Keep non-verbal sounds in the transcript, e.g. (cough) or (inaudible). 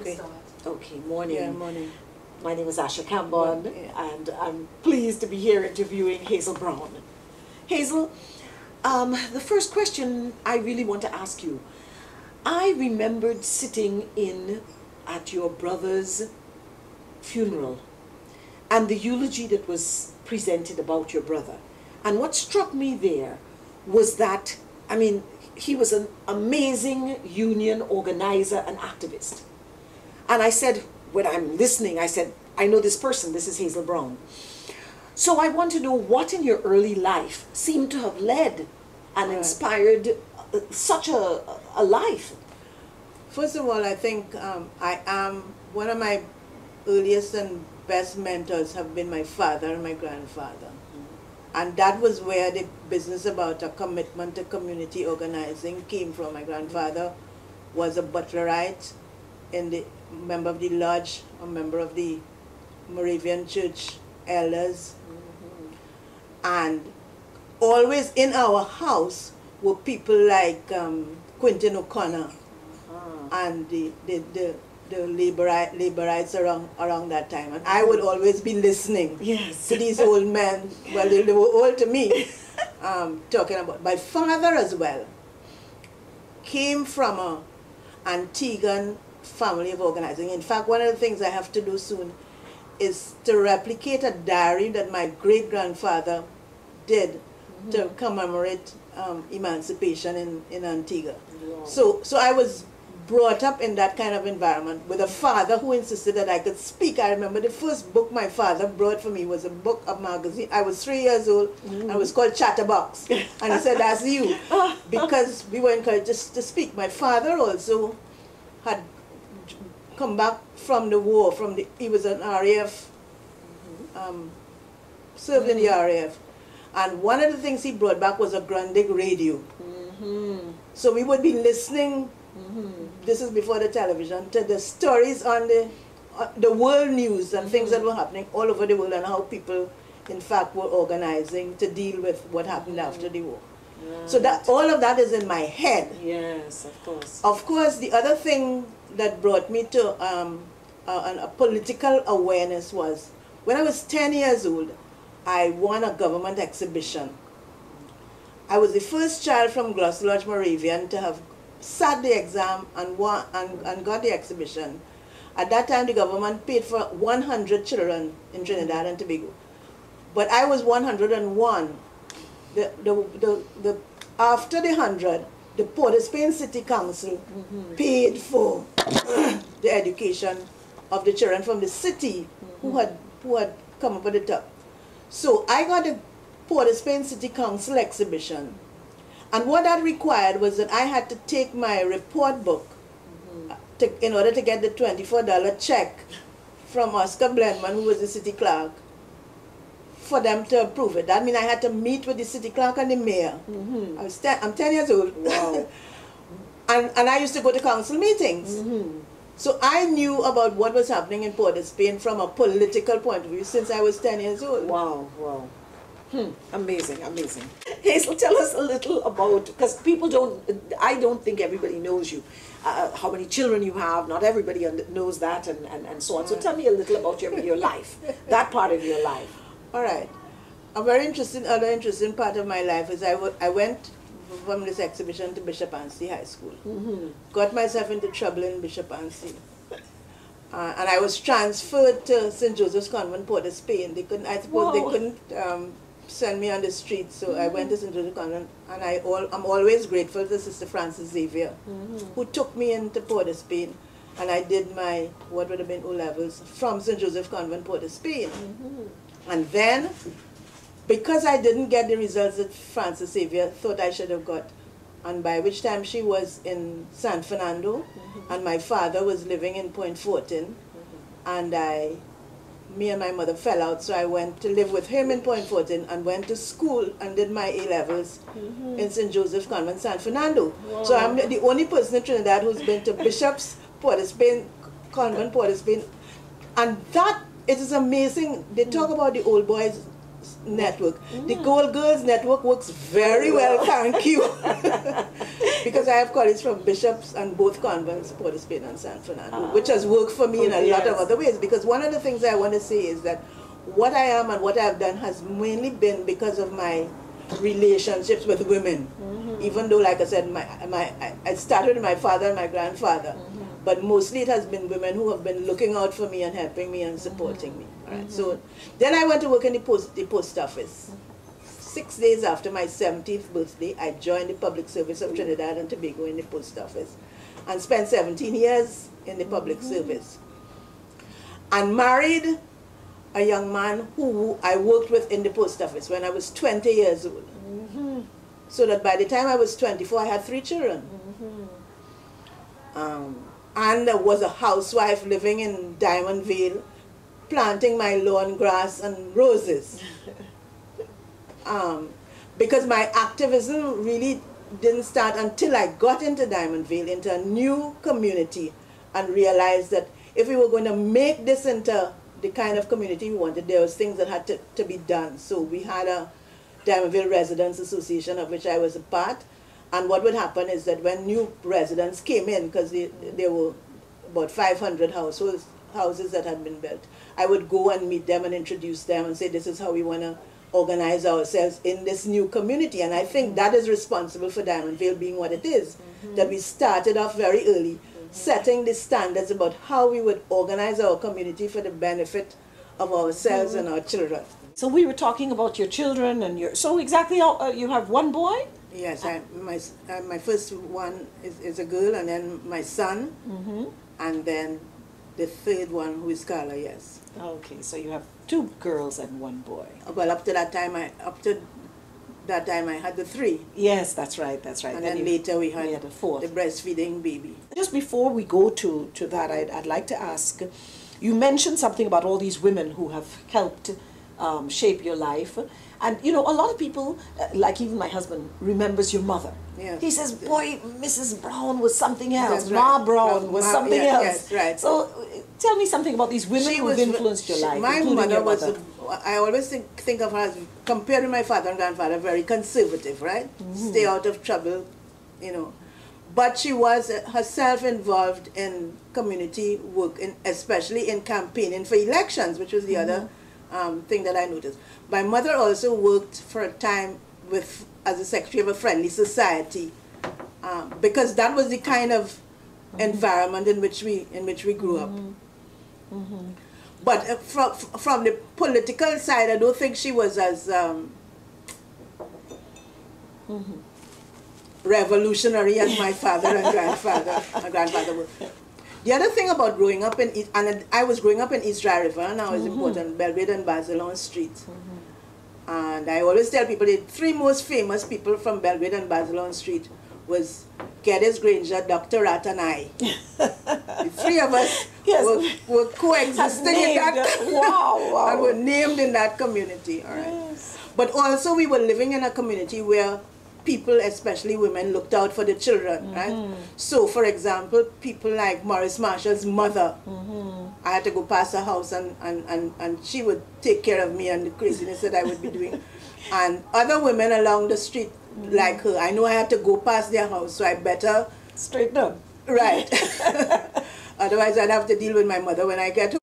Okay. Okay, morning. Yeah, morning. My name is Asha Kambon, Yeah. and I'm pleased to be here interviewing Hazel Brown. Hazel, um, the first question I really want to ask you I remembered sitting in at your brother's funeral and the eulogy that was presented about your brother. And what struck me there was that, I mean, he was an amazing union organizer and activist. And I said, when I'm listening, I said, I know this person, this is Hazel Brown. So I want to know what in your early life seemed to have led and Right. inspired uh, such a, a life. First of all, I think um, I am one of my earliest and best mentors have been my father and my grandfather. And that was where the business about a commitment to community organizing came from. My grandfather was a Butlerite in the member of the lodge, a member of the Moravian Church elders. And always in our house were people like um, Quintin O'Connor and the, the, the, the labori- laborites around, around that time. And I would always be listening Yes. to these old men, well, they, they were old to me, (laughs) um, talking about. My father as well came from a Antiguan family of organizing. In fact, one of the things I have to do soon is to replicate a diary that my great grandfather did to commemorate um, emancipation in, in Antigua. Wow. So, so I was brought up in that kind of environment with a father who insisted that I could speak. I remember the first book my father brought for me was a book of magazine. I was three years old and it was called Chatterbox. (laughs) And he said, that's you. (laughs) Because we were encouraged to, to speak. My father also had come back from the war, from the, he was an RAF, um, served in the RAF. And one of the things he brought back was a Grundig radio. Mm-hmm. So we would be listening, this is before the television, to the stories on the, uh, the world news and things that were happening all over the world and how people, in fact, were organizing to deal with what happened after the war. So that all of that is in my head. Yes, of course. Of course, the other thing that brought me to um, a, a political awareness was when I was 10 years old, I won a government exhibition. I was the first child from Gloucester Lodge, Moravian to have sat the exam and, won, and, and got the exhibition. At that time, the government paid for 100 children in Trinidad and Tobago. But I was 101 the, the, the, the, after the 100, the Port of Spain City Council mm-hmm. paid for (clears throat) the education of the children from the city who, mm-hmm. had, who had come up at the top. So I got a Port of Spain City Council exhibition. And what that required was that I had to take my report book mm-hmm. uh, to, in order to get the $24 check from Oscar Blendman, who was the city clerk, for them to approve it. That means I had to meet with the city clerk and the mayor. I was ten, I'm 10 years old. Wow. (laughs) and, and I used to go to council meetings. Mm-hmm. So I knew about what was happening in Port of Spain from a political point of view since I was 10 years old. Wow, wow. Hmm, amazing, amazing. (laughs) Hazel, tell us a little about, because people don't, I don't think everybody knows you, uh, how many children you have, not everybody knows that and, and, and so on. So tell me a little about your, your life, that part of your life. All right. A very interesting, other interesting part of my life is I, w- I went from this exhibition to Bishop Anstey High School. Got myself into trouble in Bishop Anstey. Uh, and I was transferred to St. Joseph's Convent, Port of Spain. They couldn't, I suppose Wow. they couldn't um, send me on the street, so I went to St. Joseph's Convent. And I all, I'm always grateful to Sister Frances Xavier, who took me into Port of Spain. And I did my, what would have been O levels, from St. Joseph's Convent, Port of Spain. And then, because I didn't get the results that Francis Xavier thought I should have got, and by which time she was in San Fernando, mm-hmm. and my father was living in Point Fortin, mm-hmm. and I, me and my mother fell out, so I went to live with him in Point Fortin and went to school and did my A levels mm-hmm. in St. Joseph Convent, San Fernando. So I'm the- only person in Trinidad who's been to Bishop's, Port of Spain, Convent, Port Spain, and that it is amazing. They talk about the old boys network. The Gold Girls network works very well, thank you. (laughs) because I have colleagues from bishops and both convents, Port of Spain and San Fernando, Ah. which has worked for me in a lot of other ways. Because one of the things I want to say is that what I am and what I've done has mainly been because of my relationships with women. Mm-hmm. Even though, like I said, my, my I- I started with my father and my grandfather, Mm-hmm. But mostly it has been women who have been looking out for me and helping me and mm-hmm. supporting me. Mm-hmm. So then I went to work in the post the post office. Six days after my 70th birthday, I joined the public service of mm-hmm. Trinidad and Tobago in the post office and spent 17 years in the public mm-hmm. service. And married a young man who I worked with in the post office when I was 20 years old. So that by the time I was 24, I had three children. Um, and was a housewife living in Diamond Vale, planting my lawn grass and roses. (laughs) um, because my activism really didn't start until I got into Diamond Vale, into a new community, and realized that if we were going to make this into the kind of community we wanted, there was things that had to, to be done. So we had a Diamond Vale Residents Association, of which I was a part. And what would happen is that when new residents came in, because there were about 500 households, houses that had been built, I would go and meet them and introduce them and say, this is how we want to organize ourselves in this new community. And I think that is responsible for Diamond Vale being what it is, mm-hmm. that we started off very early, mm-hmm. setting the standards about how we would organize our community for the benefit of ourselves mm-hmm. and our children. So we were talking about your children and your. So exactly, how, uh, you have one boy. Yes, I, my, uh, my first one is, is a girl, and then my son, and then the third one who is Carla, yes. Okay, so you have two girls and one boy. Well, up to that time, I up to that time I had the three, Yes, that's right. That's right. and Then then you- later we had, we had a fourth. the breastfeeding baby. Just before we go to, to that, I'd, I'd like to ask you mentioned something about all these women who have helped um, shape your life. And, you know, a lot of people, uh, like even my husband, remembers your mother. Yes. He says, boy, Mrs. Brown was something else. That's Ma right. Brown was Ma- something yes, else. yes, right. So uh, tell me something about these women She who've was- influenced your she- life, My mother your was, mother. I always think, think of her as, compared to my father and grandfather, very conservative, right? Mm-hmm. Stay out of trouble, you know. But she was uh, herself involved in community work, in, especially in campaigning for elections, which was the other Mm-hmm. Um, thing that I noticed. My mother also worked for a time with as a secretary of a friendly society, um, because that was the kind of Mm-hmm. environment in which we in which we grew up. But uh, from from the political side, I don't think she was as um, revolutionary as my father and grandfather. My grandfather were. The other thing about growing up in East, and I was growing up in East Dry River, and I was important Belgrade and Barcelona Street. Mm-hmm. And I always tell people the three most famous people from Belgrade and Barcelona Street was Geddes Granger, Dr. Rat, and I. (laughs) the three of us Yes. were, were coexisting in that wow, wow. (laughs) and were named in that community. All right. Yes. But also we were living in a community where people, especially women, looked out for the children, mm-hmm. right? So, for example, people like Morris Marshall's mother, mm-hmm. I had to go past her house and, and, and, and she would take care of me and the craziness that I would be doing. (laughs) And other women along the street mm-hmm. like her, I know I had to go past their house, so I better, Straighten up. right. (laughs) Otherwise, I'd have to deal with my mother when I get home.